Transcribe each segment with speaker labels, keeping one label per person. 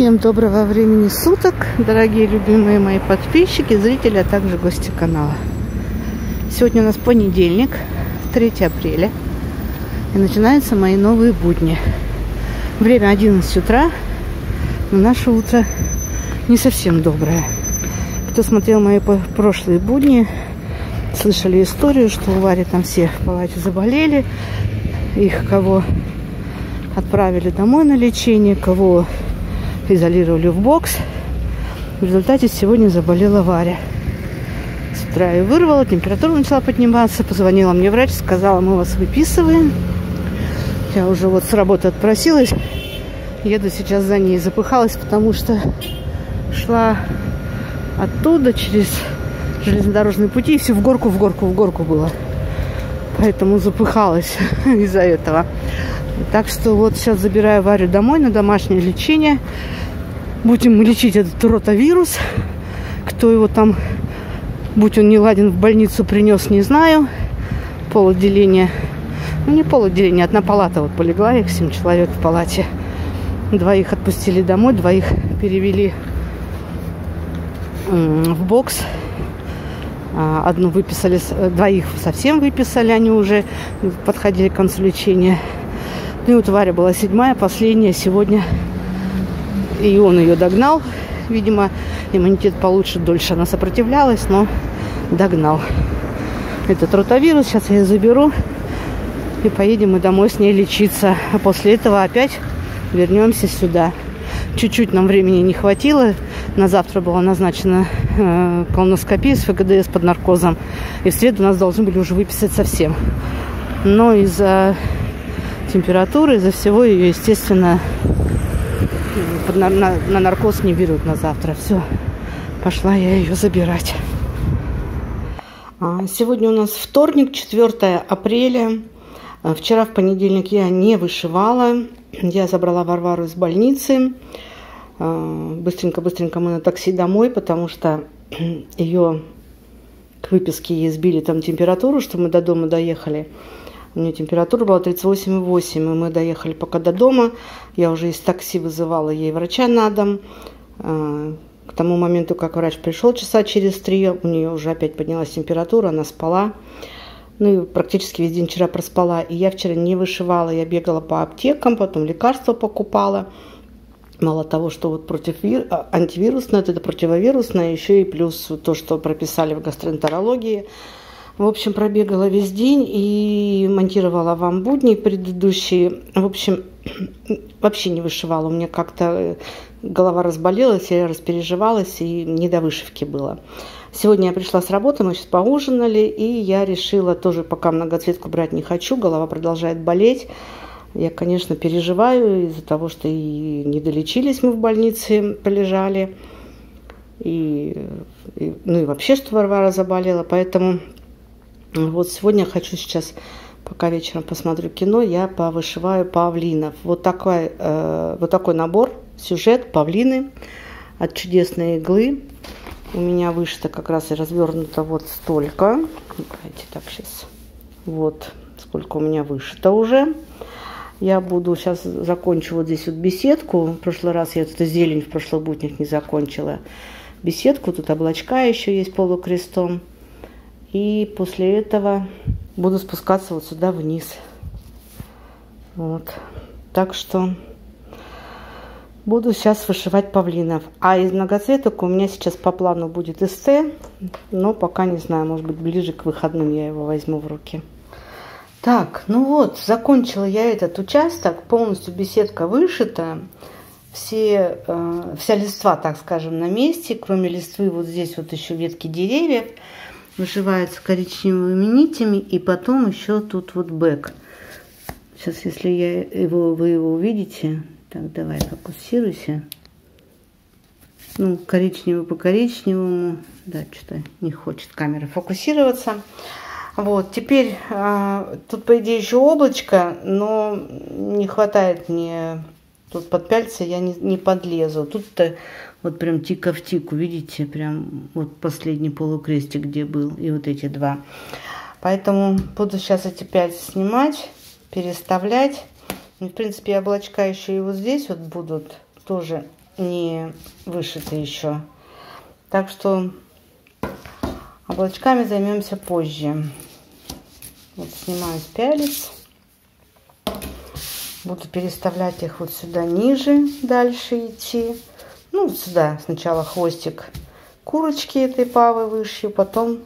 Speaker 1: Всем доброго времени суток, дорогие любимые мои подписчики, зрители, а также гости канала. Сегодня у нас понедельник, 3 апреля, и начинаются мои новые будни. Время 11 утра, но наше утро не совсем доброе. Кто смотрел мои прошлые будни, слышали историю, что у Вари там все в палате заболели, их кого отправили домой на лечение, кого изолировали в бокс. В результате сегодня заболела Варя. С утра ее вырвала, температура начала подниматься. Позвонила мне врач, сказала, мы вас выписываем. Я уже вот с работы отпросилась. Еду сейчас за ней. Запыхалась, потому что шла оттуда через железнодорожные пути. И все в горку, в горку, в горку было. Поэтому запыхалась из-за этого. Так что вот сейчас забираю Варю домой на домашнее лечение. Будем лечить этот ротавирус. Кто его там, будь он не ладен, в больницу принес, не знаю. Пол отделения. Ну, не пол отделения, одна палата вот полегла, их семь человек в палате. Двоих отпустили домой, двоих перевели в бокс. А, одну выписали, двоих совсем выписали, они уже подходили к концу лечения. Ну и вот Варя была седьмая, последняя сегодня и он ее догнал. Видимо, иммунитет получше, дольше она сопротивлялась, но догнал. Этот ротавирус сейчас я заберу и поедем мы домой с ней лечиться. А после этого опять вернемся сюда. Чуть-чуть нам времени не хватило. На завтра была назначена э, колоноскопия с ФГДС под наркозом. И в среду нас должны были уже выписать совсем. Но из-за температуры, из-за всего ее, естественно, на, на, на наркоз не берут на завтра. Все, пошла я ее забирать. А, сегодня у нас вторник, 4 апреля. А, вчера в понедельник я не вышивала. Я забрала Варвару из больницы. А, быстренько-быстренько мы на такси домой, потому что ее к выписке ей сбили там температуру, что мы до дома доехали. У нее температура была 38,8, и мы доехали пока до дома. Я уже из такси вызывала ей врача на дом. А, к тому моменту, как врач пришел часа через три, у нее уже опять поднялась температура, она спала. Ну и практически весь день вчера проспала. И я вчера не вышивала, я бегала по аптекам, потом лекарства покупала. Мало того, что вот против вир... А, антивирусное, это противовирусное, еще и плюс то, что прописали в гастроэнтерологии – в общем, пробегала весь день и монтировала вам будни предыдущие. В общем, вообще не вышивала. У меня как-то э, голова разболелась, я распереживалась, и не до вышивки было. Сегодня я пришла с работы, мы сейчас поужинали, и я решила тоже, пока многоцветку брать не хочу, голова продолжает болеть. Я, конечно, переживаю из-за того, что и не долечились мы в больнице, полежали. И, и, ну и вообще, что Варвара заболела. Поэтому вот сегодня хочу сейчас, пока вечером посмотрю кино, я повышиваю павлинов. Вот такой, э, вот такой набор, сюжет, павлины от чудесной иглы. У меня вышито как раз и развернуто вот столько. Давайте так сейчас. Вот сколько у меня вышито уже. Я буду сейчас закончу вот здесь вот беседку. В прошлый раз я эту зелень в прошлых буднях не закончила. Беседку, тут облачка еще есть полукрестом. И после этого буду спускаться вот сюда вниз. Вот. Так что буду сейчас вышивать павлинов. А из многоцветок у меня сейчас по плану будет СТ. Но пока не знаю, может быть ближе к выходным я его возьму в руки. Так, ну вот, закончила я этот участок. Полностью беседка вышита. Все, э, вся листва, так скажем, на месте. Кроме листвы вот здесь вот еще ветки деревьев вышивается коричневыми нитями, и потом еще тут вот бэк. Сейчас, если я его, вы его увидите, так, давай, фокусируйся. Ну, коричневый по коричневому, да, что-то не хочет камера фокусироваться. Вот, теперь а, тут, по идее, еще облачко, но не хватает мне тут под пяльца, я не, не подлезу. Тут-то вот прям тика в тику, видите, прям вот последний полукрестик, где был, и вот эти два. Поэтому буду сейчас эти пять снимать, переставлять. В принципе, облачка еще и вот здесь вот будут тоже не вышиты еще. Так что облачками займемся позже. Вот снимаю пялец. Буду переставлять их вот сюда ниже, дальше идти. Ну, сюда сначала хвостик курочки этой павы вышью, потом,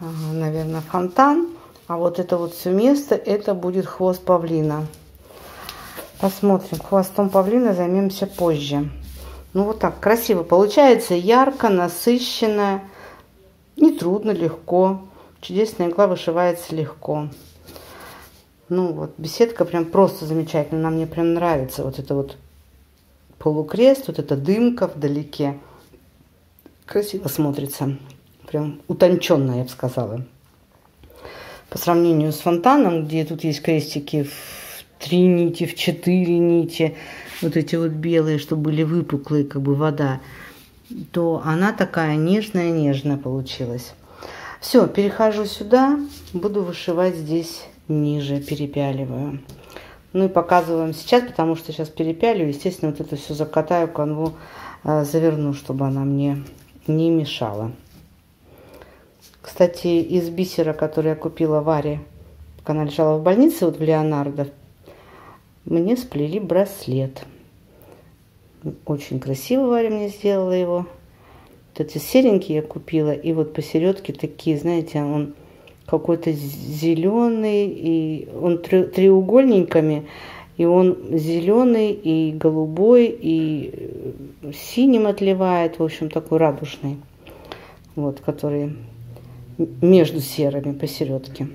Speaker 1: наверное, фонтан. А вот это вот все место, это будет хвост павлина. Посмотрим. Хвостом павлина займемся позже. Ну, вот так. Красиво получается. Ярко, насыщенно. Нетрудно, легко. Чудесная игла вышивается легко. Ну вот, беседка прям просто замечательная. Она мне прям нравится. Вот это вот полукрест, вот эта дымка вдалеке. Красиво смотрится. Прям утонченно, я бы сказала. По сравнению с фонтаном, где тут есть крестики в три нити, в четыре нити, вот эти вот белые, что были выпуклые, как бы вода, то она такая нежная-нежная получилась. Все, перехожу сюда, буду вышивать здесь ниже, перепяливаю. Ну и показываем сейчас, потому что сейчас перепялю, естественно, вот это все закатаю, канву э, заверну, чтобы она мне не мешала. Кстати, из бисера, который я купила Варе, пока она лежала в больнице, вот в Леонардо, мне сплели браслет. Очень красиво Варя мне сделала его. Вот эти серенькие я купила, и вот посередке такие, знаете, он какой-то зеленый, и он треугольниками, и он зеленый, и голубой, и синим отливает, в общем, такой радужный, вот, который между серыми посередке.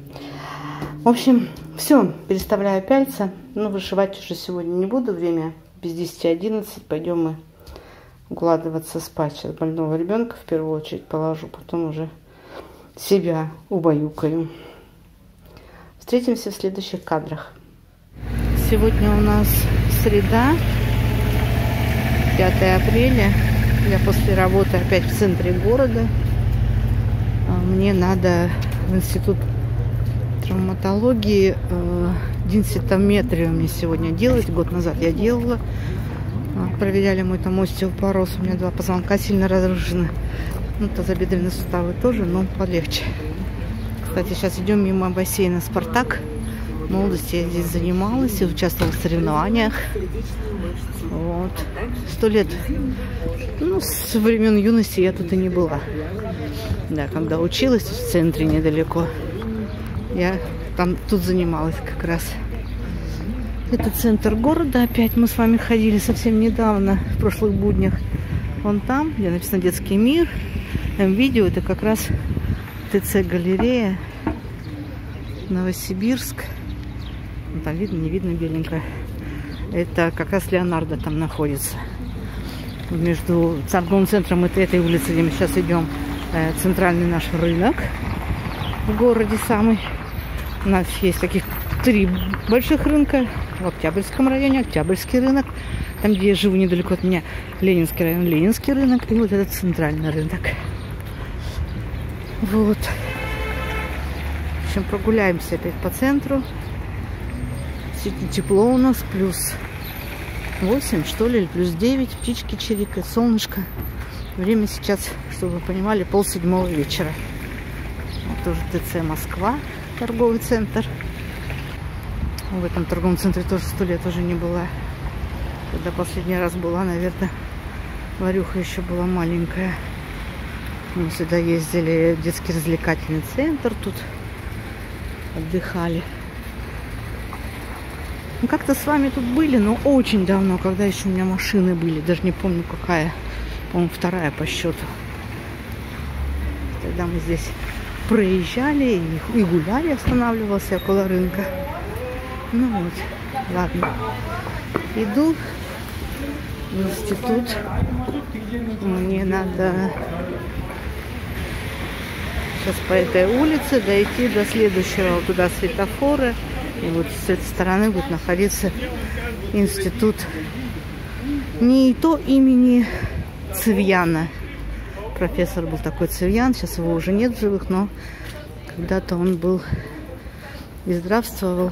Speaker 1: В общем, все, переставляю пяльца. Ну, вышивать уже сегодня не буду, время без 10-11, пойдем мы укладываться спать. Сейчас больного ребенка в первую очередь положу, потом уже себя убаюкаю. Встретимся в следующих кадрах. Сегодня у нас среда, 5 апреля. Я после работы опять в центре города. А мне надо в институт травматологии э, денситометрию мне сегодня делать. Год назад я делала. А, проверяли мой там остеопороз. У меня два позвонка сильно разрушены. Ну, тазобедренные суставы тоже, но полегче. Кстати, сейчас идем мимо бассейна «Спартак». В молодости я здесь занималась и участвовала в соревнованиях. Вот. Сто лет. Ну, с времен юности я тут и не была. Да, когда училась в центре недалеко, я там тут занималась как раз. Это центр города. Опять мы с вами ходили совсем недавно, в прошлых буднях. Вон там, где написано «Детский мир». М-видео это как раз ТЦ-галерея Новосибирск. Там видно, не видно беленько. Это как раз Леонардо там находится. Между торговым центром и этой улицей, где мы сейчас идем, э, центральный наш рынок в городе самый. У нас есть таких три больших рынка в Октябрьском районе, Октябрьский рынок, там, где я живу недалеко от меня, Ленинский район, Ленинский рынок, и вот этот центральный рынок. Вот. В общем, прогуляемся опять по центру. Сегодня тепло у нас, плюс 8, что ли, или плюс 9. Птички чирикают, солнышко. Время сейчас, чтобы вы понимали, пол седьмого вечера. Вот тоже ТЦ Москва торговый центр. В этом торговом центре тоже сто лет уже не была. Когда последний раз была, наверное, Варюха еще была маленькая. Мы сюда ездили в детский развлекательный центр, тут отдыхали. Мы как-то с вами тут были, но очень давно, когда еще у меня машины были. Даже не помню какая. По-моему, вторая по счету. Тогда мы здесь проезжали и, и гуляли, останавливался около рынка. Ну вот, ладно. Иду в институт. Мне надо сейчас по этой улице дойти до следующего туда светофора. И вот с этой стороны будет находиться институт не то имени Цивьяна, профессор был такой Цивьян, сейчас его уже нет в живых, но когда-то он был и здравствовал.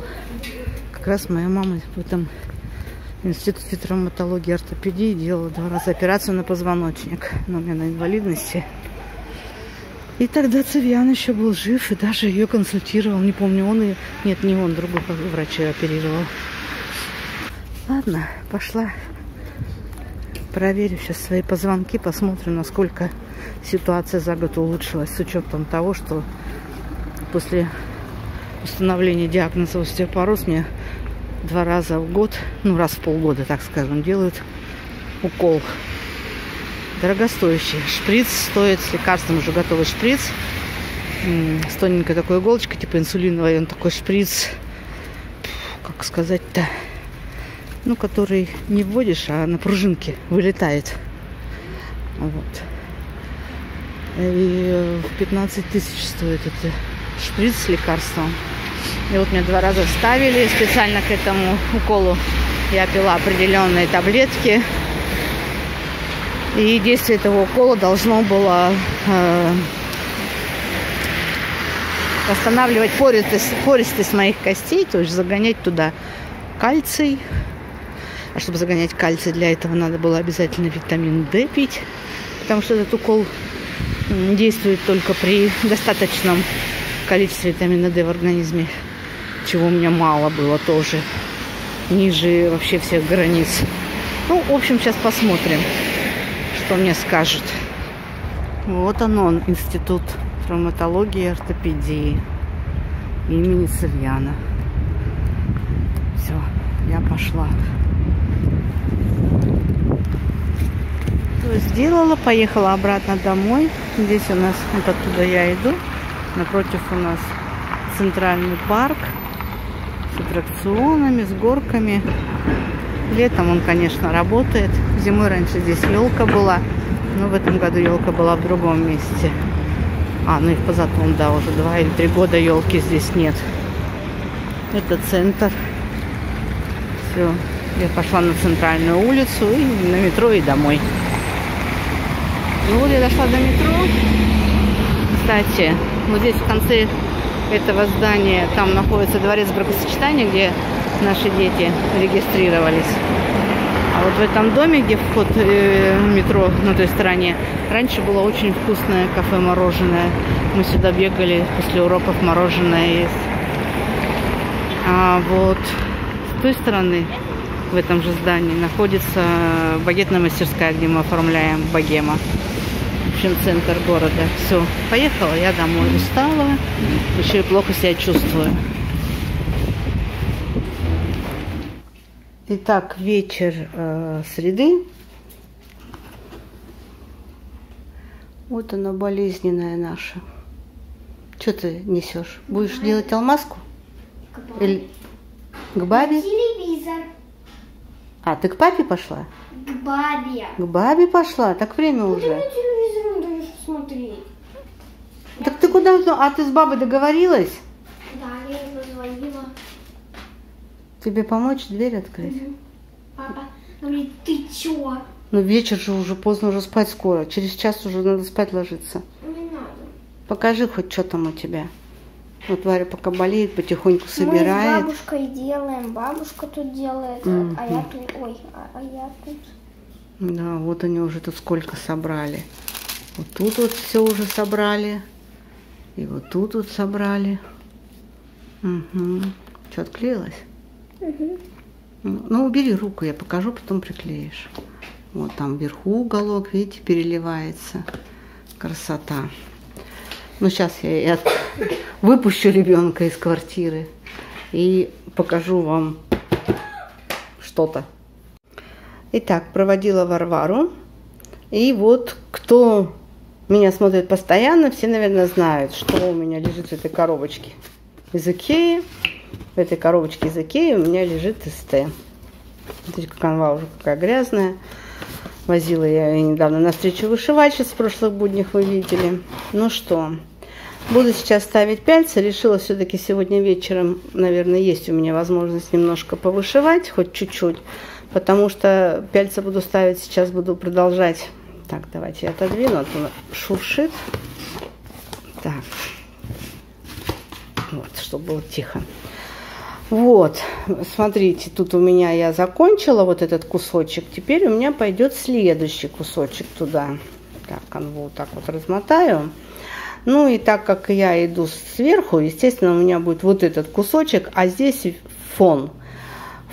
Speaker 1: Как раз моя мама в этом Институт травматологии и ортопедии делала два раза операцию на позвоночник. Но у меня на инвалидности. И тогда Цивьян еще был жив и даже ее консультировал. Не помню, он ее... Нет, не он, другой врач ее оперировал. Ладно, пошла. Проверю сейчас свои позвонки, посмотрим, насколько ситуация за год улучшилась. С учетом того, что после установления диагноза остеопороз мне два раза в год, ну раз в полгода, так скажем, делают укол дорогостоящий. Шприц стоит с лекарством, уже готовый шприц. С тоненькой такой иголочкой, типа инсулиновой. Он такой шприц, как сказать-то, ну, который не вводишь, а на пружинке вылетает. Вот. И в 15 тысяч стоит это шприц с лекарством. И вот мне два раза вставили специально к этому уколу. Я пила определенные таблетки и действие этого укола должно было э, восстанавливать пористость, пористость моих костей, то есть загонять туда кальций. А чтобы загонять кальций, для этого надо было обязательно витамин D пить, потому что этот укол действует только при достаточном количестве витамина D в организме, чего у меня мало было тоже, ниже вообще всех границ. Ну, в общем, сейчас посмотрим что мне скажут. Вот он, он, Институт травматологии и ортопедии имени Савьяна. Все, я пошла. Сделала, поехала обратно домой. Здесь у нас, вот оттуда я иду. Напротив у нас центральный парк с аттракционами, с горками. Летом он, конечно, работает. Зимой раньше здесь елка была. Но в этом году елка была в другом месте. А, ну и позатом, да, уже два или три года елки здесь нет. Это центр. Все. Я пошла на центральную улицу и на метро и домой. Ну вот я дошла до метро. Кстати, вот здесь в конце этого здания, там находится дворец бракосочетания, где наши дети регистрировались. А вот в этом доме, где вход э, метро на той стороне, раньше было очень вкусное кафе-мороженое. Мы сюда бегали после уроков мороженое есть. А вот с той стороны, в этом же здании, находится багетная мастерская, где мы оформляем богема. В общем, центр города. Все, поехала я домой. Устала, еще и плохо себя чувствую. Итак, вечер э, среды. Вот она болезненная наша. Что ты несешь? Будешь Бабе. делать алмазку?
Speaker 2: К бабе. Или
Speaker 1: к бабе?
Speaker 2: телевизор.
Speaker 1: А, ты к папе пошла?
Speaker 2: К бабе.
Speaker 1: К бабе пошла? Так время
Speaker 2: ну,
Speaker 1: уже.
Speaker 2: Ты на телевизор не даешь смотреть.
Speaker 1: Так ты куда? А ты с бабой договорилась?
Speaker 2: Да, я ей позвонила.
Speaker 1: Тебе помочь дверь открыть? Угу.
Speaker 2: Папа говорит, ты чё?
Speaker 1: Ну вечер же уже поздно, уже спать скоро. Через час уже надо спать ложиться.
Speaker 2: Не надо.
Speaker 1: Покажи хоть, что там у тебя. Вот Варя пока болеет, потихоньку собирает.
Speaker 2: Мы с бабушкой делаем. Бабушка тут делает, mm-hmm. а я тут... Ой, а, а я тут...
Speaker 1: Да, вот они уже тут сколько собрали. Вот тут вот все уже собрали. И вот тут вот собрали. Угу. Что, отклеилось?
Speaker 2: Угу.
Speaker 1: Ну, убери руку, я покажу, потом приклеишь. Вот там вверху уголок, видите, переливается. Красота. Ну, сейчас я и от... выпущу ребенка из квартиры и покажу вам что-то. Итак, проводила Варвару. И вот кто меня смотрит постоянно, все, наверное, знают, что у меня лежит в этой коробочке из Икеи в этой коробочке из Икеи у меня лежит СТ. Смотрите, как канва уже какая грязная. Возила я ее недавно на встречу вышивальщиц в прошлых буднях, вы видели. Ну что, буду сейчас ставить пяльцы. Решила все-таки сегодня вечером, наверное, есть у меня возможность немножко повышивать, хоть чуть-чуть. Потому что пяльцы буду ставить, сейчас буду продолжать. Так, давайте я отодвину, а то шуршит. Так, вот, чтобы было тихо. Вот, смотрите, тут у меня я закончила вот этот кусочек. Теперь у меня пойдет следующий кусочек туда. Так, канву вот так вот размотаю. Ну и так как я иду сверху, естественно, у меня будет вот этот кусочек, а здесь фон.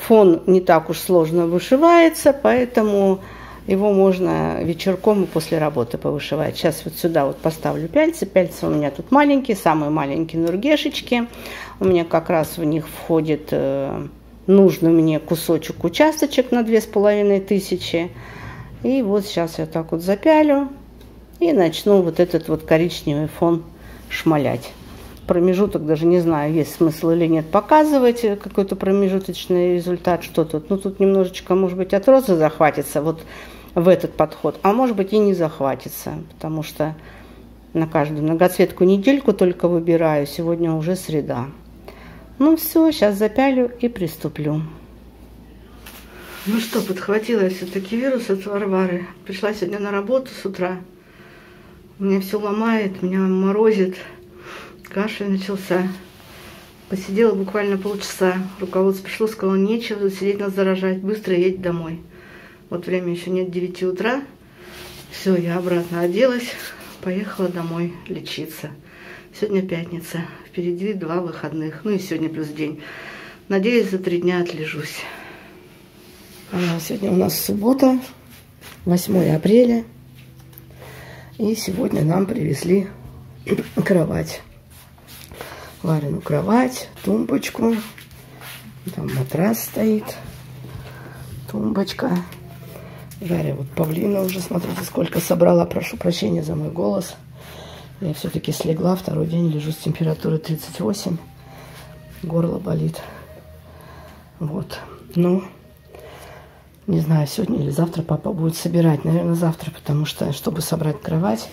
Speaker 1: Фон не так уж сложно вышивается, поэтому его можно вечерком и после работы повышивать. Сейчас вот сюда вот поставлю пяльцы. Пяльцы у меня тут маленькие, самые маленькие нургешечки. У меня как раз в них входит э, нужный мне кусочек участочек на две с половиной тысячи. И вот сейчас я так вот запялю и начну вот этот вот коричневый фон шмалять. Промежуток даже не знаю, есть смысл или нет показывать какой-то промежуточный результат, что тут. Ну, тут немножечко, может быть, от розы захватится. Вот в этот подход, а может быть и не захватится, потому что на каждую многоцветку недельку только выбираю, сегодня уже среда. Ну все, сейчас запялю и приступлю. Ну что, подхватила я все-таки вирус от Варвары. Пришла сегодня на работу с утра. Меня все ломает, меня морозит. Кашель начался. Посидела буквально полчаса. Руководство пришло, сказало, нечего сидеть нас заражать. Быстро едь домой. Вот время еще нет 9 утра. Все, я обратно оделась, поехала домой лечиться. Сегодня пятница, впереди два выходных, ну и сегодня плюс день. Надеюсь, за три дня отлежусь. А, сегодня у нас суббота, 8 апреля. И сегодня нам привезли кровать. Варину кровать, тумбочку. Там матрас стоит, тумбочка. Жаря вот павлина уже, смотрите, сколько собрала. Прошу прощения за мой голос. Я все-таки слегла, второй день лежу с температурой 38. Горло болит. Вот. Ну, не знаю, сегодня или завтра папа будет собирать. Наверное, завтра, потому что, чтобы собрать кровать,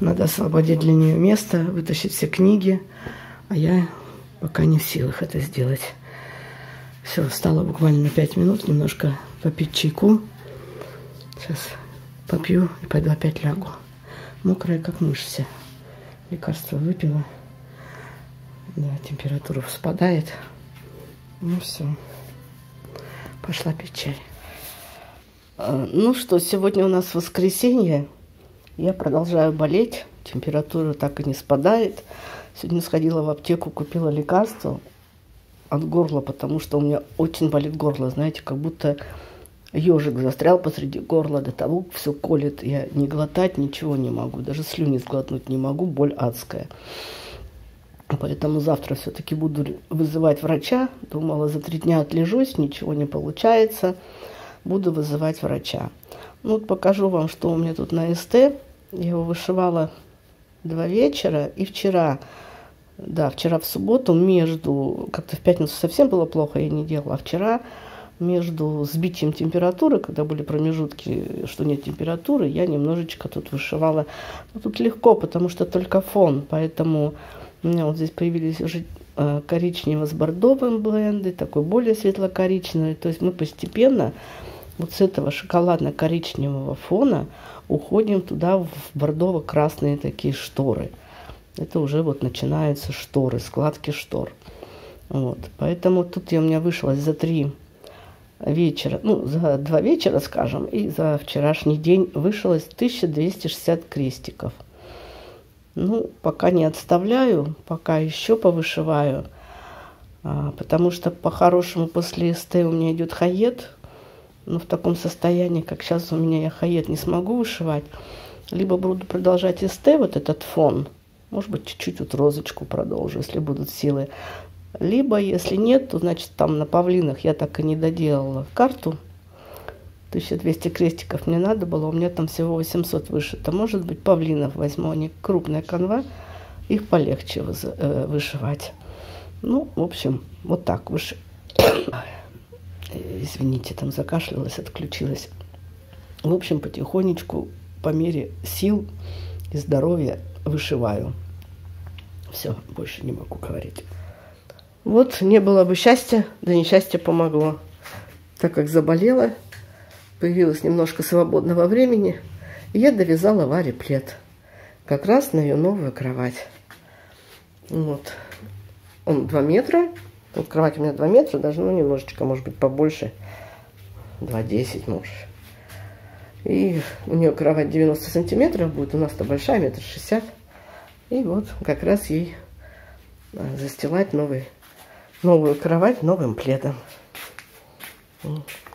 Speaker 1: надо освободить для нее место, вытащить все книги. А я пока не в силах это сделать. Все, встала буквально на 5 минут, немножко попить чайку. Сейчас попью и пойду опять лягу. Мокрая, как мышь вся. Лекарство выпила. Да, температура спадает. Ну все. Пошла чай. А, ну что, сегодня у нас воскресенье. Я продолжаю болеть. Температура так и не спадает. Сегодня сходила в аптеку, купила лекарство от горла, потому что у меня очень болит горло. Знаете, как будто ежик застрял посреди горла, до того все колет. Я не глотать ничего не могу, даже слюни сглотнуть не могу, боль адская. Поэтому завтра все-таки буду вызывать врача. Думала, за три дня отлежусь, ничего не получается. Буду вызывать врача. Ну, вот покажу вам, что у меня тут на СТ. Я его вышивала два вечера. И вчера, да, вчера в субботу между... Как-то в пятницу совсем было плохо, я не делала. А вчера между сбитием температуры, когда были промежутки, что нет температуры, я немножечко тут вышивала. Но тут легко, потому что только фон, поэтому у меня вот здесь появились уже э, коричнево с бордовым бленды, такой более светло-коричневый. То есть мы постепенно вот с этого шоколадно-коричневого фона уходим туда в бордово-красные такие шторы. Это уже вот начинаются шторы, складки штор. Вот. Поэтому тут я у меня вышла за три вечера, ну, за два вечера, скажем, и за вчерашний день вышилось 1260 крестиков. Ну, пока не отставляю, пока еще повышиваю, а, потому что по-хорошему после СТ у меня идет хаед, но в таком состоянии, как сейчас у меня я хаед не смогу вышивать. Либо буду продолжать СТ, вот этот фон, может быть, чуть-чуть вот розочку продолжу, если будут силы. Либо, если нет, то, значит, там на павлинах я так и не доделала карту. 1200 крестиков мне надо было, у меня там всего 800 вышито. Может быть, павлинов возьму, они крупная канва, их полегче э, вышивать. Ну, в общем, вот так выш... Извините, там закашлялась, отключилась. В общем, потихонечку, по мере сил и здоровья вышиваю. Все, больше не могу говорить. Вот не было бы счастья, да несчастье помогло. Так как заболела, появилось немножко свободного времени, и я довязала Варе плед. Как раз на ее новую кровать. Вот. Он 2 метра, Вот кровать у меня 2 метра, даже ну, немножечко, может быть, побольше. 2,10 может. И у нее кровать 90 сантиметров будет, у нас-то большая, метр шестьдесят. И вот как раз ей а, застилать новый, новую кровать новым пледом.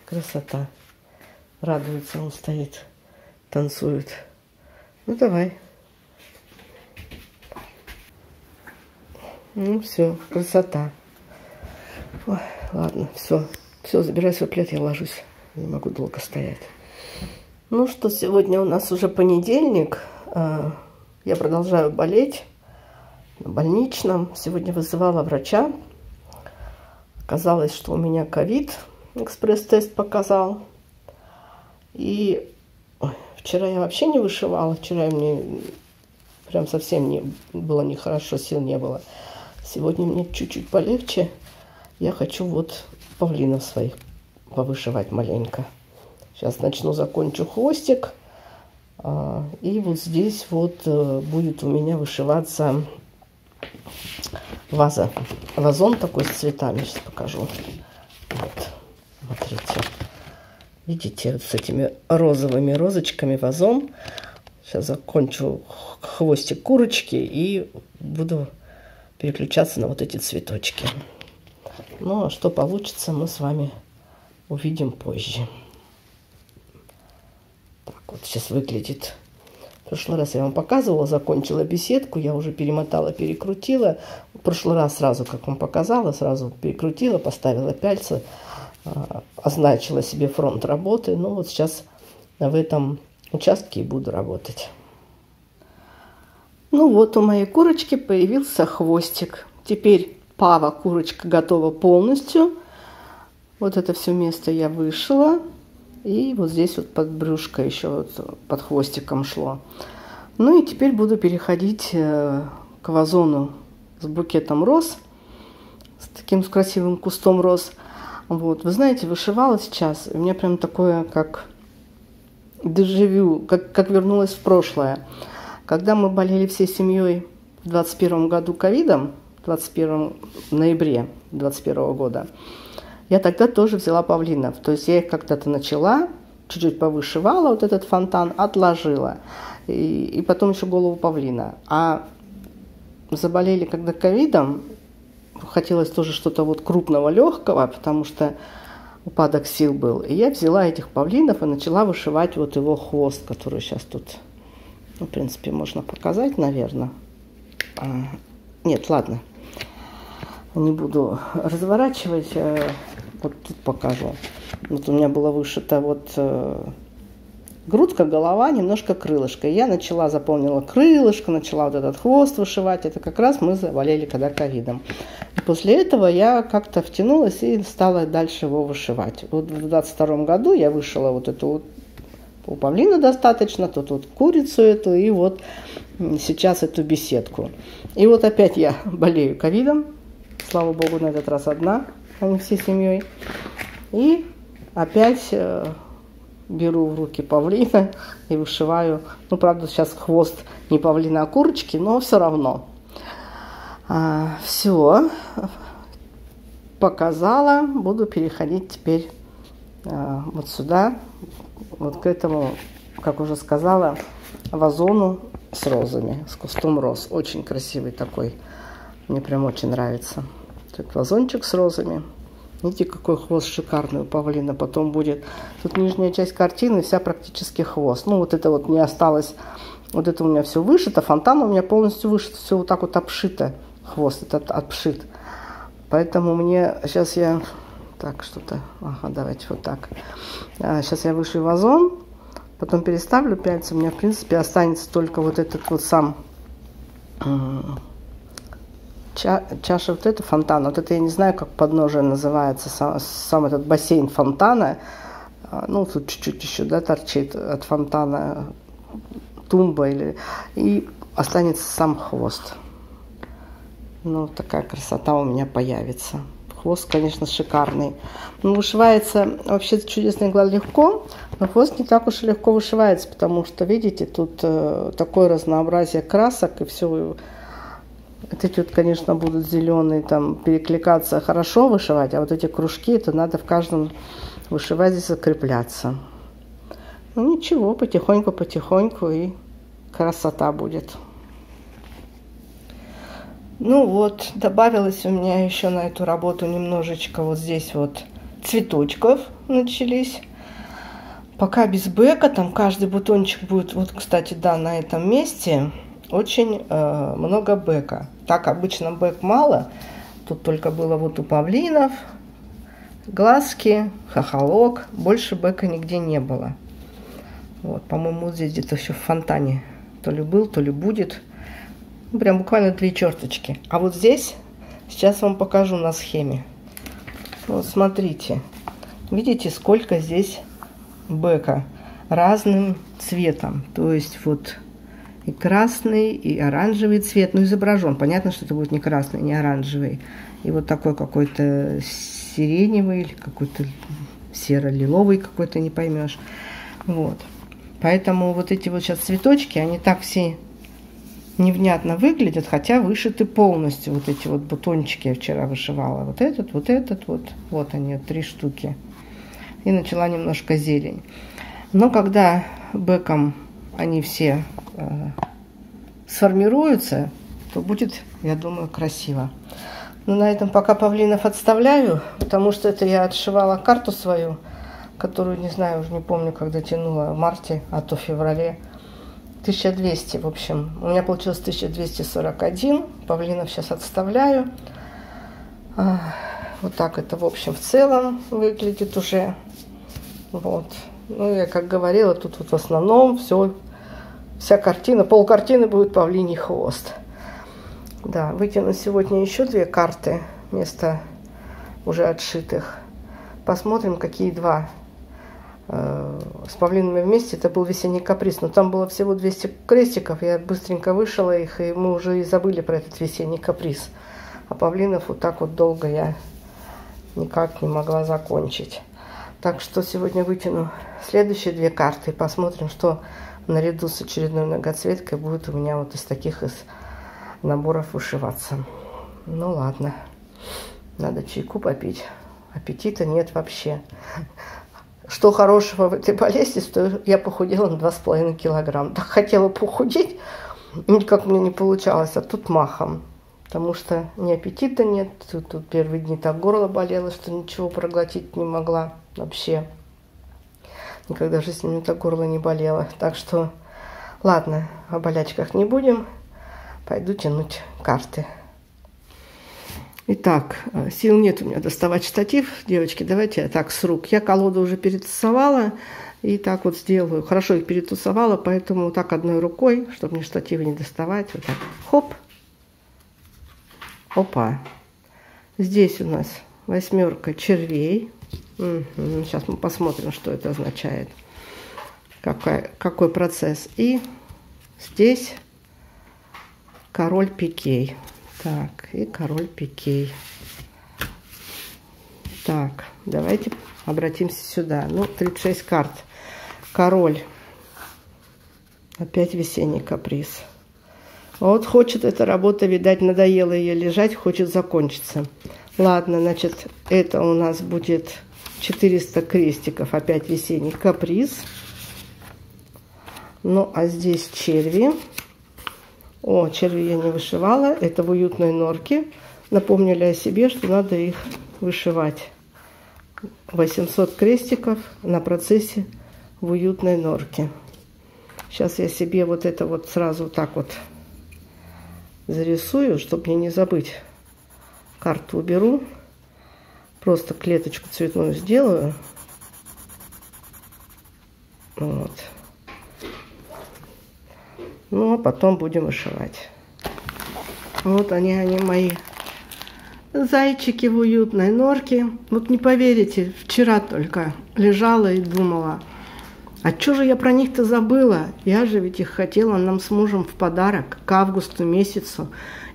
Speaker 1: Красота. Радуется, он стоит, танцует. Ну, давай. Ну, все, красота. Ой, ладно, все. Все, забирай свой плед, я ложусь. Не могу долго стоять. Ну что, сегодня у нас уже понедельник. А, я продолжаю болеть на больничном. Сегодня вызывала врача. Оказалось, что у меня ковид. Экспресс-тест показал. И ой, вчера я вообще не вышивала. Вчера мне прям совсем не было нехорошо, сил не было. Сегодня мне чуть-чуть полегче. Я хочу вот павлинов своих повышивать маленько. Сейчас начну, закончу хвостик. А, и вот здесь вот э, будет у меня вышиваться ваза. Вазон такой с цветами. Сейчас покажу. Вот, смотрите. Видите, с этими розовыми розочками вазон. Сейчас закончу хвостик курочки и буду переключаться на вот эти цветочки. Ну, а что получится, мы с вами увидим позже. Так вот сейчас выглядит. Прошлый раз я вам показывала, закончила беседку, я уже перемотала, перекрутила. В прошлый раз сразу, как вам показала, сразу перекрутила, поставила пяльцы, а, означила себе фронт работы. Ну вот сейчас в этом участке и буду работать. Ну вот у моей курочки появился хвостик. Теперь пава курочка готова полностью. Вот это все место я вышила. И вот здесь вот под брюшко еще вот под хвостиком шло. Ну и теперь буду переходить э, к вазону с букетом роз. С таким с красивым кустом роз. Вот, вы знаете, вышивала сейчас. У меня прям такое, как дежавю, как, как вернулась в прошлое. Когда мы болели всей семьей в 21 году ковидом, 21 ноябре 21 года, я тогда тоже взяла павлинов. То есть я их когда-то начала, чуть-чуть повышивала вот этот фонтан, отложила. И, и потом еще голову павлина. А заболели когда ковидом, хотелось тоже что-то вот крупного, легкого, потому что упадок сил был. И я взяла этих павлинов и начала вышивать вот его хвост, который сейчас тут ну, в принципе, можно показать, наверное. А, нет, ладно. Не буду разворачивать. Вот тут покажу. Вот у меня было вышито вот э, грудка, голова, немножко крылышко. я начала, заполнила крылышко, начала вот этот хвост вышивать. Это как раз мы заболели когда ковидом. И после этого я как-то втянулась и стала дальше его вышивать. Вот в 22 году я вышила вот эту вот у павлина достаточно, то тут курицу эту, и вот сейчас эту беседку. И вот опять я болею ковидом, слава богу, на этот раз одна, не всей семьей. И опять э, беру в руки павлина и вышиваю. Ну, правда, сейчас хвост не павлина, а курочки, но все равно. А, все, показала, буду переходить теперь а, вот сюда, вот к этому, как уже сказала, вазону с розами, с кустом роз. Очень красивый такой. Мне прям очень нравится. Так, вазончик с розами. Видите, какой хвост шикарный у павлина потом будет. Тут нижняя часть картины вся практически хвост. Ну, вот это вот не осталось. Вот это у меня все вышито. Фонтан у меня полностью вышит. Все вот так вот обшито. Хвост этот обшит. Поэтому мне... Сейчас я так, что-то... Ага, давайте вот так. А, сейчас я выше вазон, потом переставлю пяльцы. У меня, в принципе, останется только вот этот вот сам ча чаша вот эта фонтана. Вот это я не знаю, как подножие называется, сам, сам этот бассейн фонтана. А, ну, тут чуть-чуть еще, да, торчит от фонтана тумба или... И останется сам хвост. Ну, такая красота у меня появится. Хвост, конечно, шикарный. Он вышивается вообще чудесный глаз легко, но хвост не так уж и легко вышивается, потому что, видите, тут э, такое разнообразие красок и все Эти вот, конечно, будут зеленые, там перекликаться хорошо вышивать, а вот эти кружки, это надо в каждом вышивать и закрепляться. Ну ничего, потихоньку-потихоньку и красота будет. Ну вот, добавилось у меня еще на эту работу немножечко вот здесь вот цветочков начались. Пока без бэка, там каждый бутончик будет, вот, кстати, да, на этом месте очень э, много бэка. Так обычно бэк мало, тут только было вот у павлинов, глазки, хохолок, больше бэка нигде не было. Вот, по-моему, здесь где-то еще в фонтане то ли был, то ли будет. Ну, прям буквально три черточки. А вот здесь, сейчас вам покажу на схеме. Вот смотрите. Видите, сколько здесь бэка разным цветом. То есть вот и красный, и оранжевый цвет. Ну, изображен. Понятно, что это будет не красный, не оранжевый. И вот такой какой-то сиреневый или какой-то серо-лиловый какой-то, не поймешь. Вот. Поэтому вот эти вот сейчас цветочки, они так все невнятно выглядят, хотя вышиты полностью. Вот эти вот бутончики я вчера вышивала. Вот этот, вот этот, вот. Вот они, три штуки. И начала немножко зелень. Но когда бэком они все э, сформируются, то будет, я думаю, красиво. Но на этом пока павлинов отставляю, потому что это я отшивала карту свою которую, не знаю, уже не помню, когда тянула, в марте, а то в феврале. 1200, в общем. У меня получилось 1241. Павлинов сейчас отставляю. А, вот так это, в общем, в целом выглядит уже. Вот. Ну, я как говорила, тут вот в основном все, вся картина, пол картины будет павлиний хвост. Да, вытяну сегодня еще две карты вместо уже отшитых. Посмотрим, какие два Э, с павлинами вместе, это был весенний каприз, но там было всего 200 крестиков, я быстренько вышила их, и мы уже и забыли про этот весенний каприз. А павлинов вот так вот долго я никак не могла закончить. Так что сегодня вытяну следующие две карты посмотрим, что наряду с очередной многоцветкой будет у меня вот из таких из наборов вышиваться. Ну ладно, надо чайку попить. Аппетита нет вообще. Что хорошего в этой болезни, что я похудела на 2,5 килограмма. Так хотела похудеть, никак мне не получалось, а тут махом. Потому что ни аппетита нет, тут, тут первые дни так горло болело, что ничего проглотить не могла вообще. Никогда в жизни мне так горло не болело. Так что, ладно, о болячках не будем. Пойду тянуть карты. Итак, э, сил нет у меня доставать штатив. Девочки, давайте я так с рук. Я колоду уже перетасовала и так вот сделаю. Хорошо их перетусовала, поэтому так одной рукой, чтобы мне штативы не доставать. Вот так. Хоп. Опа. Здесь у нас восьмерка червей. Сейчас мы посмотрим, что это означает. Какой, какой процесс. И здесь король пикей. Так, и король пикей. Так, давайте обратимся сюда. Ну, 36 карт. Король. Опять весенний каприз. Вот хочет эта работа, видать, надоело ее лежать, хочет закончиться. Ладно, значит, это у нас будет 400 крестиков, опять весенний каприз. Ну, а здесь черви. О, черви я не вышивала. Это в уютной норке. Напомнили о себе, что надо их вышивать. 800 крестиков на процессе в уютной норке. Сейчас я себе вот это вот сразу так вот зарисую, чтобы мне не забыть. Карту уберу. Просто клеточку цветную сделаю. Вот. Ну, а потом будем вышивать. Вот они, они мои зайчики в уютной норке. Вот не поверите, вчера только лежала и думала, а что же я про них-то забыла? Я же ведь их хотела нам с мужем в подарок к августу месяцу.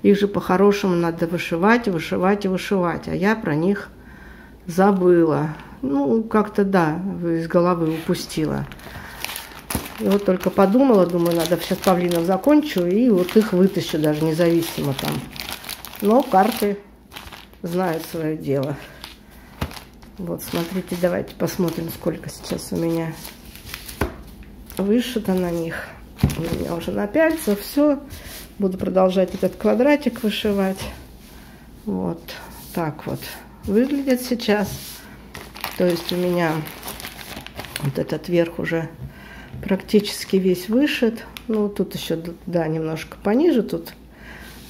Speaker 1: Их же по-хорошему надо вышивать, вышивать и вышивать. А я про них забыла. Ну, как-то да, из головы упустила. И вот только подумала, думаю, надо сейчас павлинов закончу, и вот их вытащу даже независимо там. Но карты знают свое дело. Вот, смотрите, давайте посмотрим, сколько сейчас у меня вышито на них. У меня уже на пяльцах все. Буду продолжать этот квадратик вышивать. Вот так вот выглядит сейчас. То есть у меня вот этот верх уже практически весь вышит. Ну, тут еще, да, немножко пониже тут.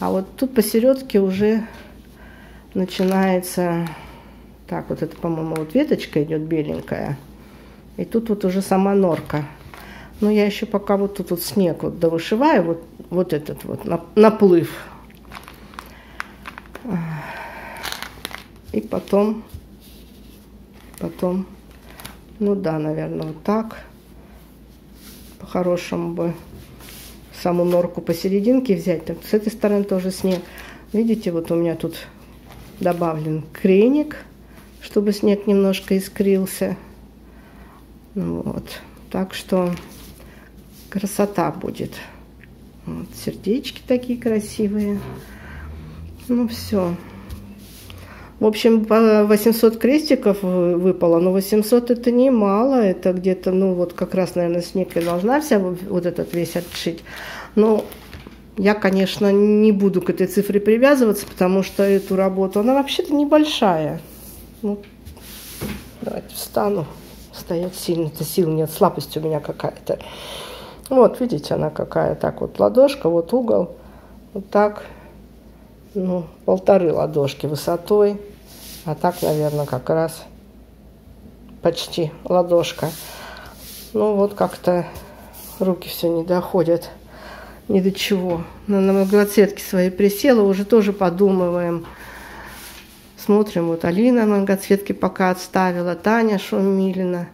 Speaker 1: А вот тут посередке уже начинается... Так, вот это, по-моему, вот веточка идет беленькая. И тут вот уже сама норка. Но я еще пока вот тут вот снег вот довышиваю, вот, вот этот вот наплыв. И потом, потом, ну да, наверное, вот так. По-хорошему бы саму норку посерединке взять. Так, с этой стороны тоже снег. Видите, вот у меня тут добавлен креник, чтобы снег немножко искрился. Вот. Так что красота будет. Вот, сердечки такие красивые. Ну все. В общем, 800 крестиков выпало, но 800 это немало, это где-то, ну вот как раз, наверное, снег и должна вся вот этот весь отшить. Но я, конечно, не буду к этой цифре привязываться, потому что эту работу, она вообще-то небольшая. Ну, давайте встану. Стоять сильно-то сил нет, слабость у меня какая-то. Вот, видите, она какая, так вот ладошка, вот угол, вот так, ну, полторы ладошки высотой, а так, наверное, как раз почти ладошка. Ну, вот как-то руки все не доходят ни до чего. На многоцветки свои присела, уже тоже подумываем. Смотрим, вот Алина многоцветки пока отставила, Таня Шумилина.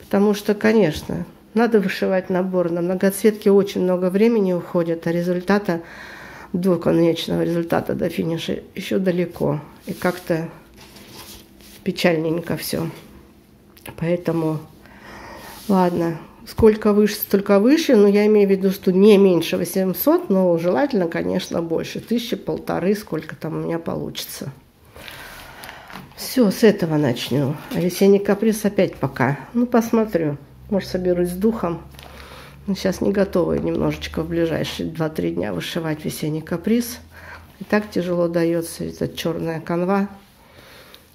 Speaker 1: Потому что, конечно, надо вышивать набор. На многоцветки очень много времени уходит, а результата до конечного результата, до финиша еще далеко. И как-то печальненько все. Поэтому, ладно, сколько выше, столько выше, но я имею в виду, что не меньше 800, но желательно, конечно, больше. Тысячи, полторы, сколько там у меня получится. Все, с этого начну. А каприз опять пока. Ну, посмотрю. Может, соберусь с духом. Но сейчас не готова немножечко в ближайшие 2-3 дня вышивать весенний каприз. И так тяжело дается эта черная канва.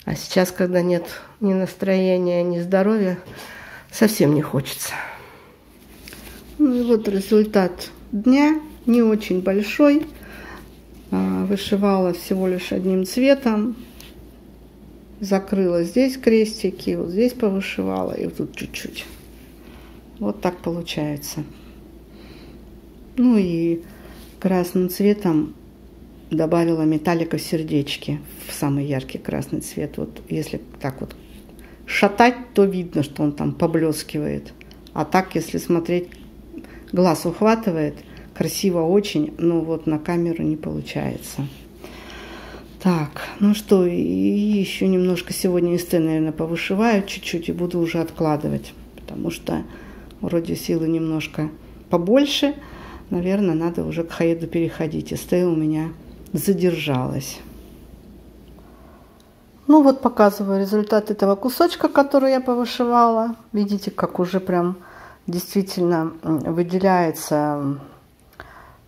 Speaker 1: А сейчас, когда нет ни настроения, ни здоровья, совсем не хочется. Ну и вот результат дня, не очень большой. А, вышивала всего лишь одним цветом. Закрыла здесь крестики, вот здесь повышивала и вот тут чуть-чуть. Вот так получается. Ну и красным цветом добавила металлика сердечки в самый яркий красный цвет. Вот если так вот шатать, то видно, что он там поблескивает. А так, если смотреть, глаз ухватывает, красиво очень, но вот на камеру не получается. Так, ну что, и еще немножко сегодня СТ, наверное, повышиваю чуть-чуть и буду уже откладывать, потому что вроде силы немножко побольше. Наверное, надо уже к Хаеду переходить. СТ у меня задержалась. Ну вот показываю результат этого кусочка, который я повышивала. Видите, как уже прям действительно выделяется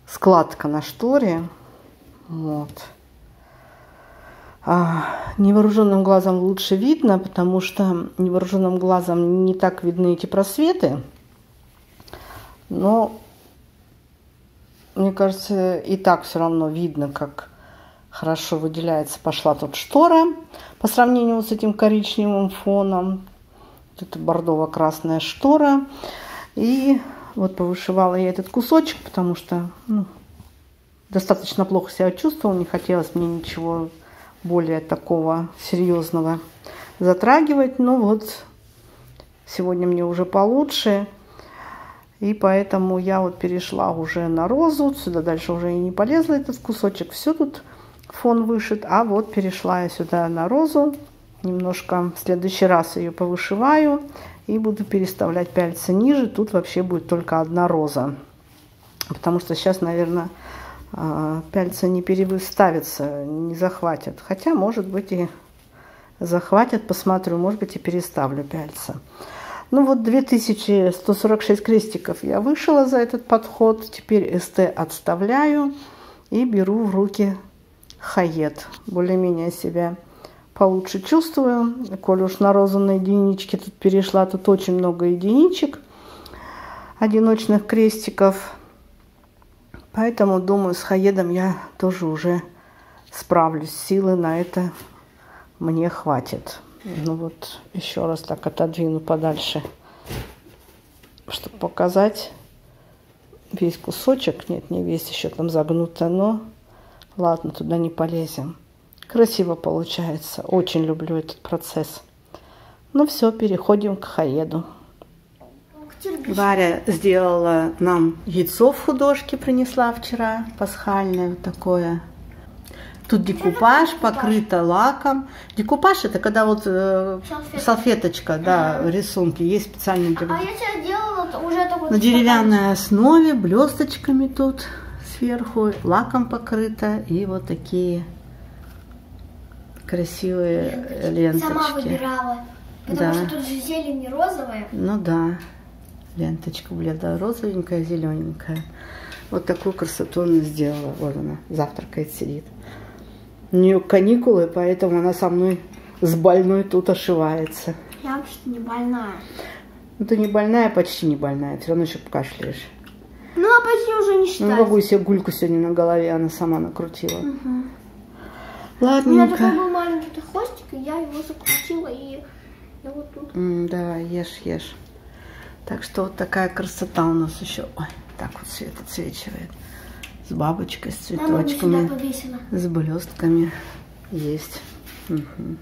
Speaker 1: складка на шторе. Вот. А, невооруженным глазом лучше видно, потому что невооруженным глазом не так видны эти просветы. Но мне кажется, и так все равно видно, как хорошо выделяется пошла тут штора по сравнению с этим коричневым фоном. Это бордово-красная штора. И вот повышивала я этот кусочек, потому что ну, достаточно плохо себя чувствовала. Не хотелось мне ничего более такого серьезного затрагивать. Но вот сегодня мне уже получше. И поэтому я вот перешла уже на розу. Сюда дальше уже и не полезла этот кусочек. Все тут фон вышит. А вот перешла я сюда на розу. Немножко в следующий раз ее повышиваю. И буду переставлять пяльцы ниже. Тут вообще будет только одна роза. Потому что сейчас, наверное, а, пяльца не переставится, не захватят. Хотя, может быть, и захватят, посмотрю, может быть, и переставлю пяльца. Ну вот 2146 крестиков я вышла за этот подход. Теперь СТ отставляю и беру в руки хаед. Более-менее себя получше чувствую. Коль уж на розу на единичке тут перешла, тут очень много единичек, одиночных крестиков. Поэтому, думаю, с хаедом я тоже уже справлюсь. Силы на это мне хватит. Ну вот, еще раз так отодвину подальше, чтобы показать весь кусочек. Нет, не весь, еще там загнуто, но ладно, туда не полезем. Красиво получается. Очень люблю этот процесс. Ну все, переходим к хаеду. Варя сделала нам яйцо в художке, принесла вчера, пасхальное вот такое. Тут декупаж, покрыто лаком. Декупаж это когда вот э, салфеточка, салфеточка да, ага. рисунки. Есть специальные.
Speaker 2: А я тебя делала уже такой...
Speaker 1: На деревянной основе, блесточками тут сверху, лаком покрыто. И вот такие красивые ленточки. ленточки.
Speaker 2: Сама выбирала. Потому да. что тут же зелень розовая.
Speaker 1: Ну да. Ленточка бледа розовенькая, зелененькая. Вот такую красоту она сделала. Вот она, завтракает, сидит. У нее каникулы, поэтому она со мной с больной тут ошивается.
Speaker 2: Я вообще не больная.
Speaker 1: Ну ты не больная, почти не больная. Все равно еще кашляешь.
Speaker 2: Ну, а почти уже не считается.
Speaker 1: Ну, какую себе гульку сегодня на голове она сама накрутила. Угу.
Speaker 2: Ладненько. У меня такой был маленький хвостик, и я его закрутила, и я вот тут.
Speaker 1: М да, ешь, ешь. Так что вот такая красота у нас еще. Ой, так вот свет отсвечивает. С бабочкой, с цветочками, с блестками. Есть. Угу.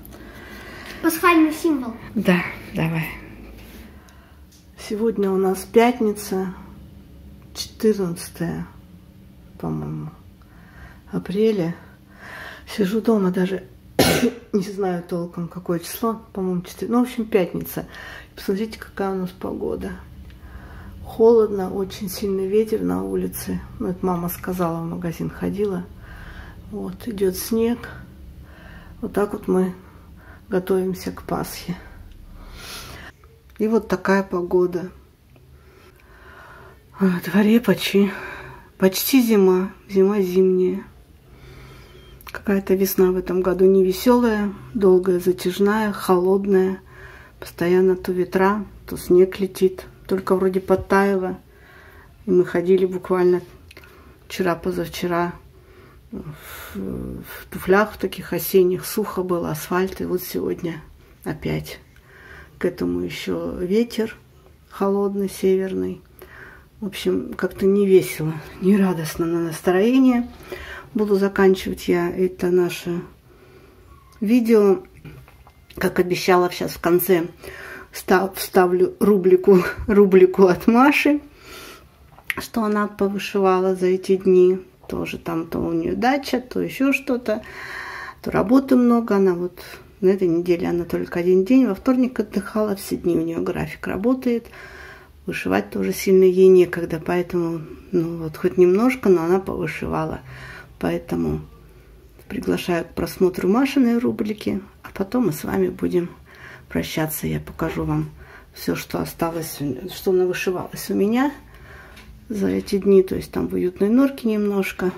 Speaker 2: Пасхальный символ.
Speaker 1: Да, давай. Сегодня у нас пятница, 14, по-моему, апреля. Сижу дома даже, не знаю толком, какое число, по-моему, 4, ну, в общем, пятница. Посмотрите, какая у нас погода. Холодно, очень сильный ветер на улице. Ну, это мама сказала, в магазин ходила. Вот, идет снег. Вот так вот мы готовимся к Пасхе. И вот такая погода. В дворе почти, почти зима, зима зимняя. Какая-то весна в этом году не веселая, долгая, затяжная, холодная. Постоянно то ветра, то снег летит. Только вроде подтаяло. И мы ходили буквально вчера-позавчера в, в туфлях таких осенних. Сухо было, асфальт. И вот сегодня опять. К этому еще ветер холодный, северный. В общем, как-то не весело, не радостно на настроение буду заканчивать я это наше видео. Как обещала, сейчас в конце вставлю рубрику, рубрику от Маши, что она повышивала за эти дни. Тоже там то у нее дача, то еще что-то, то работы много. Она вот на этой неделе она только один день, во вторник отдыхала, все дни у нее график работает. Вышивать тоже сильно ей некогда, поэтому, ну вот, хоть немножко, но она повышивала. Поэтому приглашаю к просмотру Машиной рубрики, а потом мы с вами будем прощаться. Я покажу вам все, что осталось, что навышивалось у меня за эти дни. То есть там в уютной норке немножко.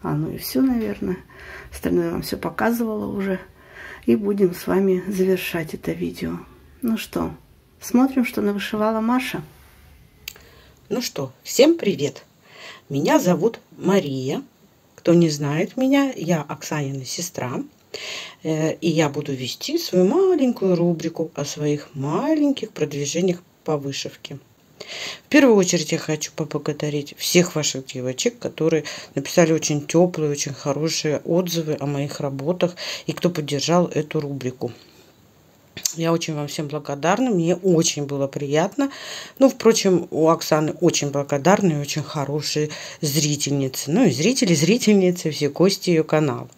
Speaker 1: А ну и все, наверное. Остальное я вам все показывала уже. И будем с вами завершать это видео. Ну что, смотрим, что навышивала Маша.
Speaker 3: Ну что, всем привет! Меня зовут Мария. Кто не знает меня, я Оксанина сестра. Э, и я буду вести свою маленькую рубрику о своих маленьких продвижениях по вышивке. В первую очередь я хочу поблагодарить всех ваших девочек, которые написали очень теплые, очень хорошие отзывы о моих работах и кто поддержал эту рубрику. Я очень вам всем благодарна. Мне очень было приятно. Ну, впрочем, у Оксаны очень благодарные и очень хорошие зрительницы. Ну и зрители, зрительницы, все гости ее канала.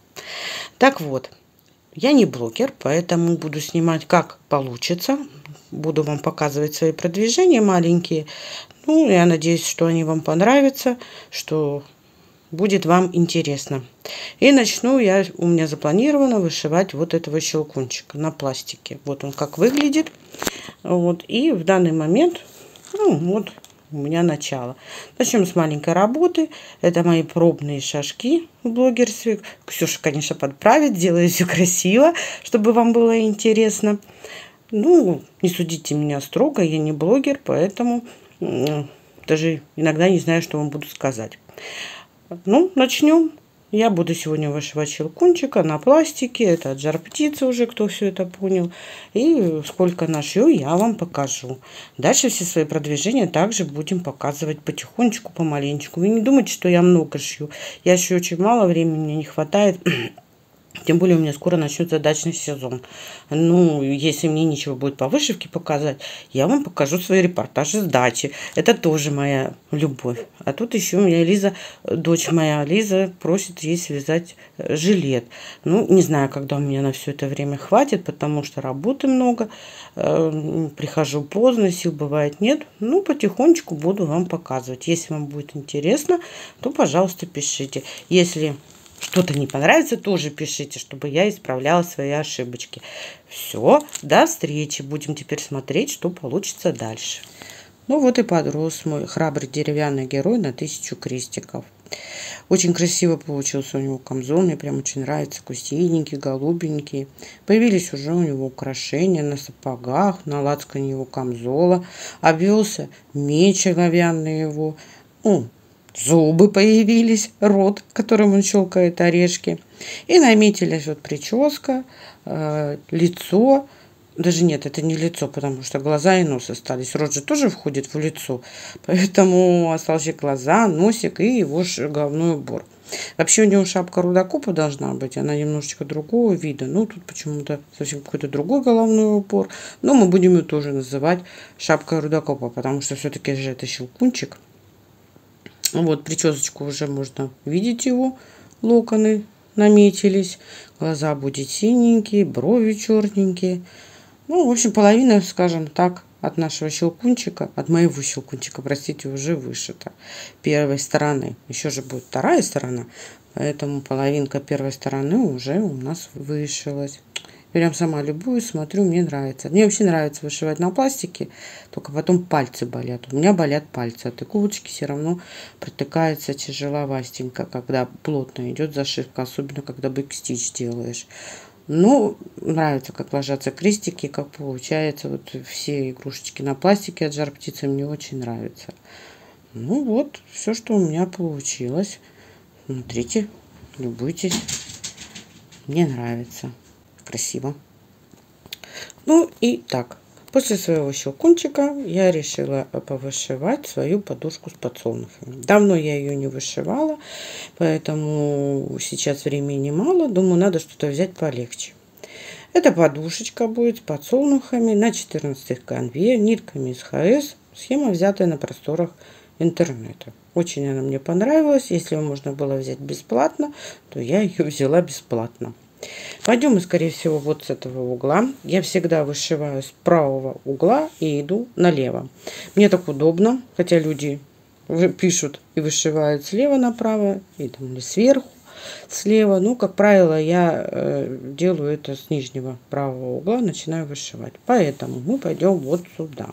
Speaker 3: Так вот,
Speaker 4: я не блогер, поэтому буду снимать как получится. Буду вам показывать свои продвижения маленькие. Ну, я надеюсь, что они вам понравятся, что будет вам интересно. И начну я, у меня запланировано вышивать вот этого щелкунчика на пластике. Вот он как выглядит. Вот. И в данный момент, ну, вот у меня начало. Начнем с маленькой работы. Это мои пробные шажки в блогерстве. Ксюша, конечно, подправит, делает все красиво, чтобы вам было интересно. Ну, не судите меня строго, я не блогер, поэтому даже иногда не знаю, что вам буду сказать. Ну, начнем. Я буду сегодня вышивать щелкунчика на пластике. Это от жар птицы уже, кто все это понял. И сколько нашью, я вам покажу. Дальше все свои продвижения также будем показывать потихонечку, помаленечку. Вы не думайте, что я много шью. Я шью очень мало, времени мне не хватает. Тем более у меня скоро начнется дачный сезон. Ну, если мне ничего будет по вышивке показать, я вам покажу свои репортажи с дачи. Это тоже моя любовь. А тут еще у меня Лиза, дочь моя Лиза, просит ей связать э, жилет. Ну, не знаю, когда у меня на все это время хватит, потому что работы много. Э, прихожу поздно, сил бывает нет. Ну, потихонечку буду вам показывать. Если вам будет интересно, то, пожалуйста, пишите. Если что-то не понравится, тоже пишите, чтобы я исправляла свои ошибочки. Все, до встречи. Будем теперь смотреть, что получится дальше. Ну вот и подрос мой храбрый деревянный герой на тысячу крестиков. Очень красиво получился у него камзол, мне прям очень нравится, кусиненький, голубенький. Появились уже у него украшения на сапогах, на лацкане его камзола. Обвелся меч оловянный его. О, зубы появились, рот, которым он щелкает орешки. И наметились вот прическа, э, лицо. Даже нет, это не лицо, потому что глаза и нос остались. Рот же тоже входит в лицо. Поэтому остался глаза, носик и его головной убор. Вообще у него шапка рудокопа должна быть, она немножечко другого вида. Ну, тут почему-то совсем какой-то другой головной убор. Но мы будем ее тоже называть шапкой рудокопа, потому что все-таки же это щелкунчик. Вот, причесочку уже можно видеть его, локоны наметились. Глаза будут синенькие, брови черненькие. Ну, в общем, половина, скажем так, от нашего щелкунчика, от моего щелкунчика, простите, уже вышита первой стороны. Еще же будет вторая сторона, поэтому половинка первой стороны уже у нас вышилась. Прям сама любую, смотрю, мне нравится. Мне вообще нравится вышивать на пластике, только потом пальцы болят. У меня болят пальцы, от иголочки все равно протыкается тяжеловастенько, когда плотно идет зашивка, особенно когда бэкстич делаешь. Ну, нравится, как ложатся крестики, как получается. Вот все игрушечки на пластике от жар птицы мне очень нравятся. Ну вот, все, что у меня получилось. Смотрите, любуйтесь. Мне нравится красиво. Ну и так, после своего щелкунчика я решила повышивать свою подушку с подсолнухами. Давно я ее не вышивала, поэтому сейчас времени мало. Думаю, надо что-то взять полегче. Эта подушечка будет с подсолнухами на 14 конве, нитками из ХС. Схема взятая на просторах интернета. Очень она мне понравилась. Если ее можно было взять бесплатно, то я ее взяла бесплатно. Пойдем мы, скорее всего, вот с этого угла. Я всегда вышиваю с правого угла и иду налево. Мне так удобно, хотя люди пишут и вышивают слева направо, и там или сверху слева. Ну, как правило, я э, делаю это с нижнего правого угла, начинаю вышивать. Поэтому мы пойдем вот сюда.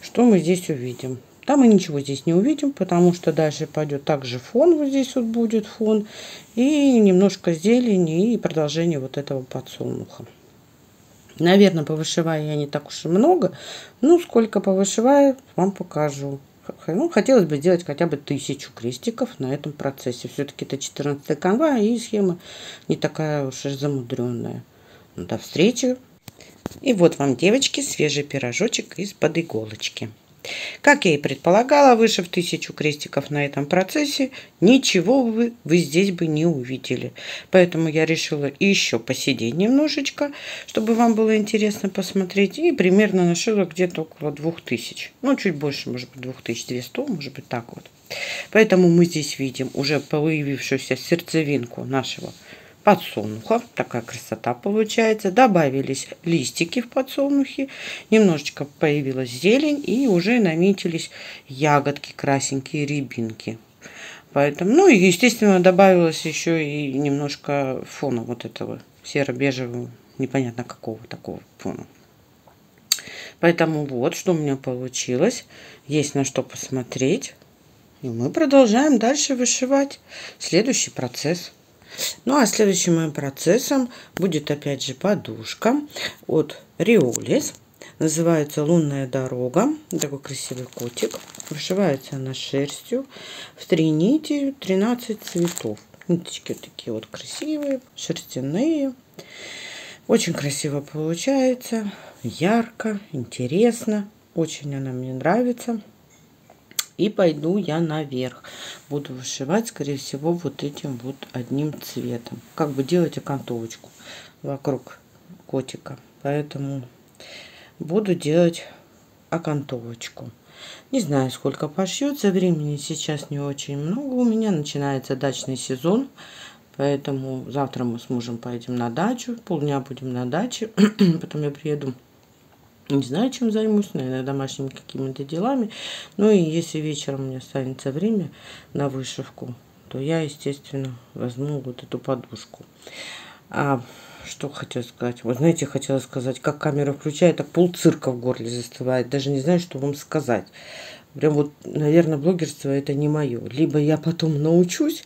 Speaker 4: Что мы здесь увидим? Там мы ничего здесь не увидим, потому что дальше пойдет также фон, вот здесь вот будет фон, и немножко зелени, и продолжение вот этого подсолнуха. Наверное, повышиваю я не так уж и много, но сколько повышиваю, вам покажу. Ну, хотелось бы сделать хотя бы тысячу крестиков на этом процессе. Все-таки это 14 канва, и схема не такая уж и замудренная. Ну, до встречи. И вот вам, девочки, свежий пирожочек из-под иголочки. Как я и предполагала, вышив тысячу крестиков на этом процессе, ничего вы, вы здесь бы не увидели. Поэтому я решила еще посидеть немножечко, чтобы вам было интересно посмотреть. И примерно нашила где-то около 2000. Ну, чуть больше, может быть, 2200, может быть, так вот. Поэтому мы здесь видим уже появившуюся сердцевинку нашего подсолнуха. Такая красота получается. Добавились листики в подсолнухи. Немножечко появилась зелень. И уже наметились ягодки красенькие, рябинки. Поэтому, ну и, естественно, добавилось еще и немножко фона вот этого серо-бежевого, непонятно какого такого фона. Поэтому вот, что у меня получилось. Есть на что посмотреть. И мы продолжаем дальше вышивать следующий процесс. Ну а следующим моим процессом будет опять же подушка от Риолис. Называется «Лунная дорога». Такой красивый котик. Вышивается она шерстью в три нити, 13 цветов. Ниточки такие вот красивые, шерстяные. Очень красиво получается, ярко, интересно. Очень она мне нравится. И пойду я наверх. Буду вышивать, скорее всего, вот этим вот одним цветом. Как бы делать окантовочку вокруг котика. Поэтому буду делать окантовочку. Не знаю, сколько пошьется. Времени сейчас не очень много. У меня начинается дачный сезон. Поэтому завтра мы с мужем поедем на дачу. Полдня будем на даче. Потом я приеду не знаю, чем займусь, наверное, домашними какими-то делами. Ну и если вечером у меня останется время на вышивку, то я, естественно, возьму вот эту подушку. А что хотела сказать? Вот знаете, хотела сказать, как камера включает, так пол цирка в горле застывает. Даже не знаю, что вам сказать. Прям вот, наверное, блогерство это не мое. Либо я потом научусь,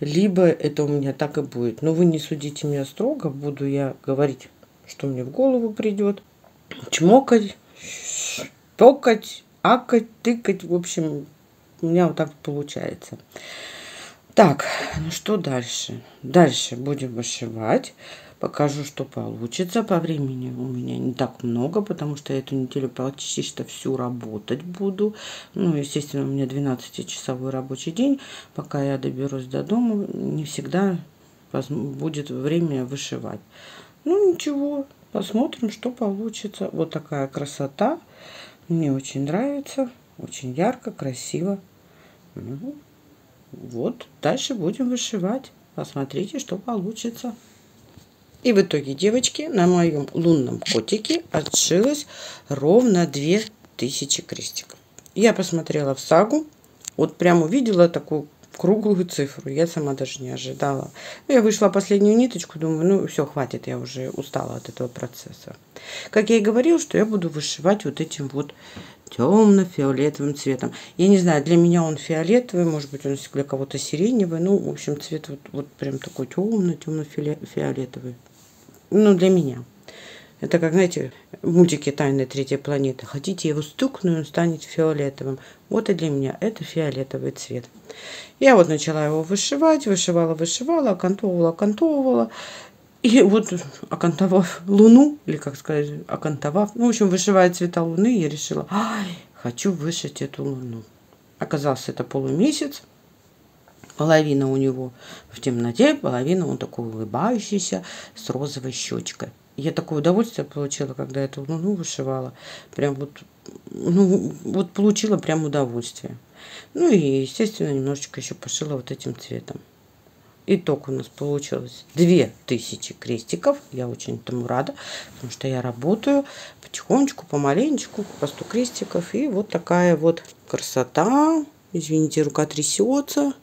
Speaker 4: либо это у меня так и будет. Но вы не судите меня строго, буду я говорить, что мне в голову придет чмокать, токать, акать, тыкать. В общем, у меня вот так получается. Так, ну что дальше? Дальше будем вышивать. Покажу, что получится. По времени у меня не так много, потому что я эту неделю почти что всю работать буду. Ну, естественно, у меня 12-часовой рабочий день. Пока я доберусь до дома, не всегда будет время вышивать. Ну, ничего, Посмотрим, что получится. Вот такая красота. Мне очень нравится. Очень ярко, красиво. Ну, вот, дальше будем вышивать. Посмотрите, что получится. И в итоге, девочки, на моем лунном котике отшилось ровно 2000 крестиков. Я посмотрела в сагу. Вот прям увидела такую круглую цифру. Я сама даже не ожидала. Ну, я вышла последнюю ниточку, думаю, ну все, хватит, я уже устала от этого процесса. Как я и говорила, что я буду вышивать вот этим вот темно-фиолетовым цветом. Я не знаю, для меня он фиолетовый, может быть, он для кого-то сиреневый. Ну, в общем, цвет вот, вот прям такой темно-темно-фиолетовый. Ну, для меня. Это как, знаете, в мультике «Тайны третьей планеты». Хотите его стукнуть, он станет фиолетовым. Вот и для меня это фиолетовый цвет. Я вот начала его вышивать, вышивала, вышивала, окантовывала, окантовывала. И вот окантовав луну, или как сказать, окантовав, ну, в общем, вышивая цвета луны, я решила, ай, хочу вышить эту луну. Оказался это полумесяц, половина у него в темноте, половина он такой улыбающийся с розовой щечкой я такое удовольствие получила, когда эту луну вышивала. Прям вот, ну, вот получила прям удовольствие. Ну и, естественно, немножечко еще пошила вот этим цветом. Итог у нас получилось 2000 крестиков. Я очень этому рада, потому что я работаю потихонечку, помаленечку, по 100 крестиков. И вот такая вот красота. Извините, рука трясется.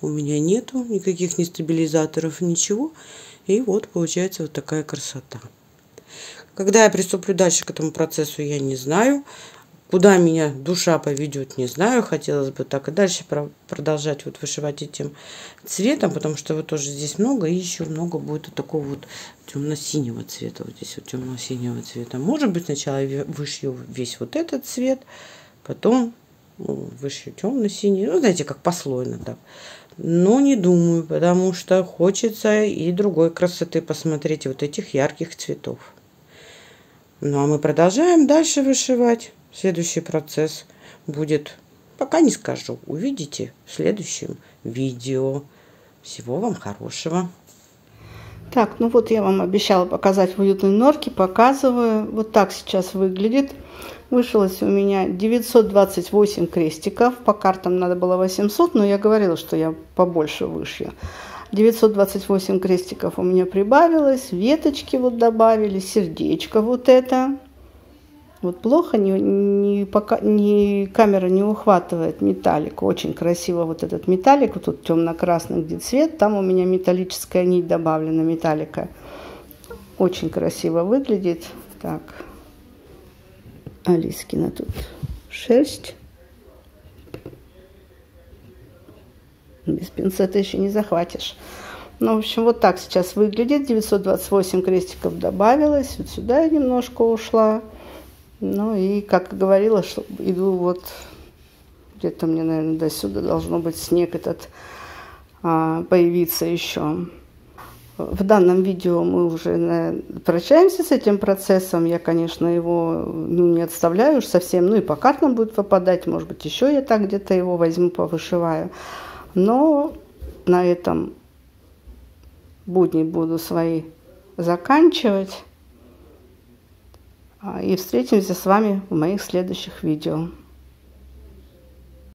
Speaker 4: У меня нету никаких нестабилизаторов, ничего. И вот получается вот такая красота. Когда я приступлю дальше к этому процессу, я не знаю. Куда меня душа поведет, не знаю. Хотелось бы так и дальше продолжать вот вышивать этим цветом, потому что вот тоже здесь много, и еще много будет вот такого вот темно-синего цвета. Вот здесь вот темно-синего цвета. Может быть, сначала я вышью весь вот этот цвет, потом ну, вышью темно-синий. Ну, знаете, как послойно так. Но не думаю, потому что хочется и другой красоты посмотреть, вот этих ярких цветов. Ну а мы продолжаем дальше вышивать. Следующий процесс будет, пока не скажу, увидите в следующем видео. Всего вам хорошего.
Speaker 3: Так, ну вот я вам обещала показать в уютной норке, показываю. Вот так сейчас выглядит. Вышилось у меня 928 крестиков. По картам надо было 800, но я говорила, что я побольше вышью.
Speaker 1: 928 крестиков у меня прибавилось, веточки вот добавили, сердечко вот это. Вот плохо не, не, пока, не, камера не ухватывает металлик. Очень красиво вот этот металлик. Вот тут темно-красный, где цвет. Там у меня металлическая нить добавлена, металлика. Очень красиво выглядит. Так. Алискина тут шерсть. Без пинцета еще не захватишь. Ну, в общем, вот так сейчас выглядит. 928 крестиков добавилось. Вот сюда я немножко ушла. Ну и, как говорила, что иду вот где-то мне, наверное, до сюда должно быть снег этот а, появиться еще. В данном видео мы уже наверное, прощаемся с этим процессом. Я, конечно, его ну, не отставляю уж совсем. Ну и по картам будет выпадать. Может быть, еще я так где-то его возьму, повышиваю. Но на этом будни буду свои заканчивать. А, и встретимся с вами в моих следующих видео.